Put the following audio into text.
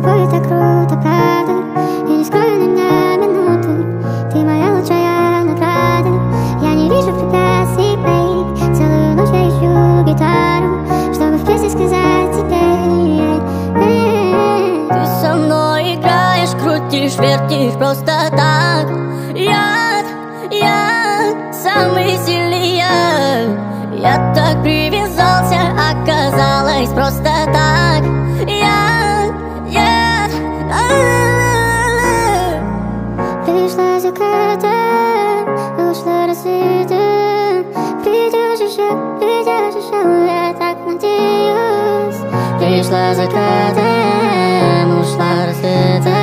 тобой так круто, правда? Я не скрою ни на минуту Ты моя лучшая награда. Я не вижу препятствий, бейб. Целую ночь я ищу гитару Чтобы в песне сказать тебе Ты со мной играешь, крутишь, вертишь просто так. Я, я самый сильный Çıkardın Uçları sürdün Biliyorsun şu Biliyorsun şu Ve takma diyoruz Rüçler zıkardın Uçları sürdün